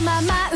my mind.